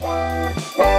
Música